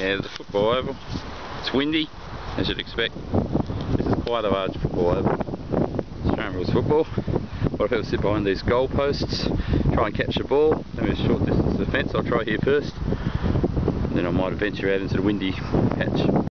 Yeah, the football oval. It's windy, as you'd expect. This is quite a large football oval. Australian rules football. A lot of people sit behind these goal posts, try and catch the ball. Maybe a short distance of the fence, I'll try here first. Then I might venture out into the windy patch.